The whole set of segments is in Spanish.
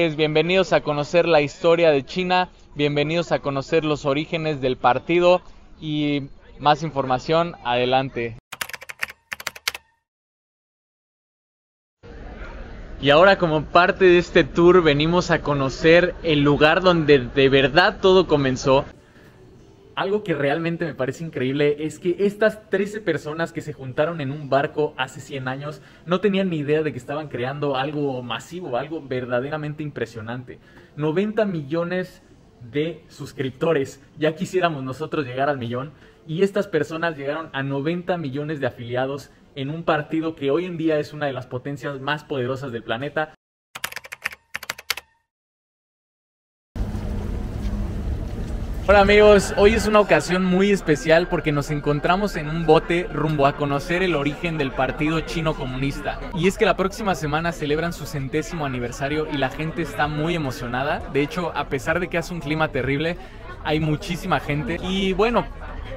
Bienvenidos a conocer la historia de China, bienvenidos a conocer los orígenes del partido y más información adelante. Y ahora como parte de este tour venimos a conocer el lugar donde de verdad todo comenzó. Algo que realmente me parece increíble es que estas 13 personas que se juntaron en un barco hace 100 años no tenían ni idea de que estaban creando algo masivo, algo verdaderamente impresionante. 90 millones de suscriptores. Ya quisiéramos nosotros llegar al millón. Y estas personas llegaron a 90 millones de afiliados en un partido que hoy en día es una de las potencias más poderosas del planeta. Hola amigos, hoy es una ocasión muy especial porque nos encontramos en un bote rumbo a conocer el origen del Partido Chino Comunista. Y es que la próxima semana celebran su centésimo aniversario y la gente está muy emocionada. De hecho, a pesar de que hace un clima terrible, hay muchísima gente. Y bueno,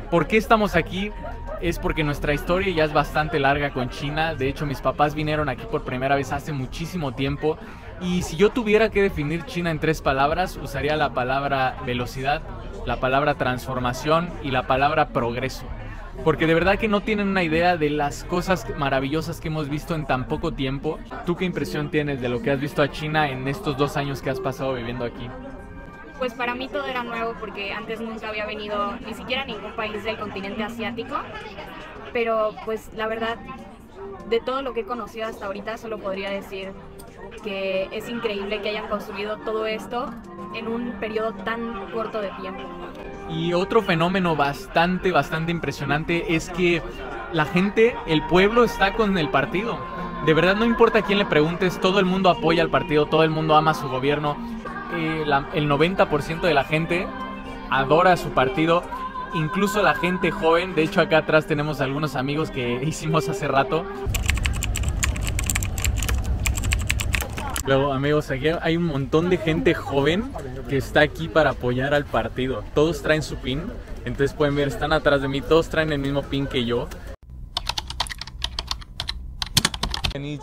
¿por qué estamos aquí? Es porque nuestra historia ya es bastante larga con China. De hecho, mis papás vinieron aquí por primera vez hace muchísimo tiempo. Y si yo tuviera que definir China en tres palabras, usaría la palabra velocidad, la palabra transformación y la palabra progreso. Porque de verdad que no tienen una idea de las cosas maravillosas que hemos visto en tan poco tiempo. ¿Tú qué impresión tienes de lo que has visto a China en estos dos años que has pasado viviendo aquí? Pues para mí todo era nuevo porque antes nunca había venido ni siquiera a ningún país del continente asiático. Pero pues la verdad, de todo lo que he conocido hasta ahorita, solo podría decir que es increíble que hayan construido todo esto en un periodo tan corto de tiempo. Y otro fenómeno bastante, bastante impresionante es que la gente, el pueblo está con el partido. De verdad no importa a quién le preguntes, todo el mundo apoya al partido, todo el mundo ama su gobierno. Eh, el 90% de la gente adora su partido, incluso la gente joven. De hecho acá atrás tenemos algunos amigos que hicimos hace rato. Luego, amigos, aquí hay un montón de gente joven que está aquí para apoyar al partido. Todos traen su pin, entonces pueden ver, están atrás de mí, todos traen el mismo pin que yo. 你已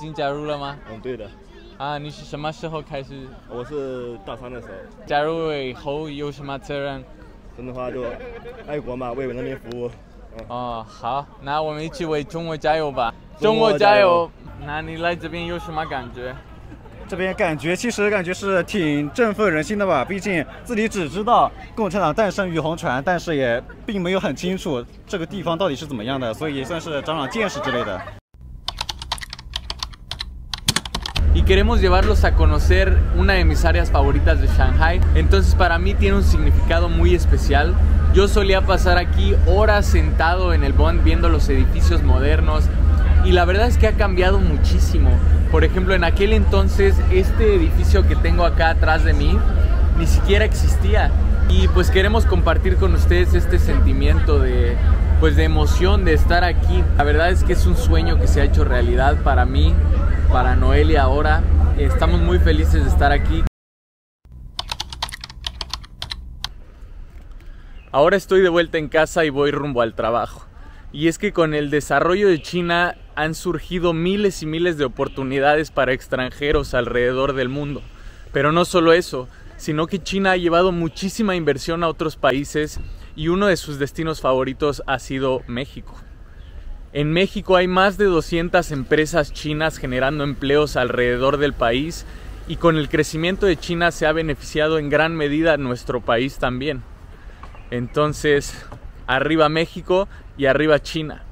这边感觉其实感觉是挺振奋人心的吧，毕竟自己只知道共产党诞生于红船，但是也并没有很清楚这个地方到底是怎么样的，所以也算是长长见识之类的。y queremos llevarlos a conocer una de mis áreas favoritas de Shanghai. Entonces para mí tiene un significado muy especial. Yo solía pasar aquí horas sentado en el Bond viendo los edificios modernos y la verdad es que ha cambiado muchísimo. Por ejemplo, en aquel entonces este edificio que tengo acá atrás de mí ni siquiera existía. Y pues queremos compartir con ustedes este sentimiento de pues de emoción de estar aquí. La verdad es que es un sueño que se ha hecho realidad para mí, para Noelia ahora. Estamos muy felices de estar aquí. Ahora estoy de vuelta en casa y voy rumbo al trabajo. Y es que con el desarrollo de China han surgido miles y miles de oportunidades para extranjeros alrededor del mundo. Pero no solo eso, sino que China ha llevado muchísima inversión a otros países y uno de sus destinos favoritos ha sido México. En México hay más de 200 empresas chinas generando empleos alrededor del país y con el crecimiento de China se ha beneficiado en gran medida nuestro país también. Entonces, arriba México y arriba China.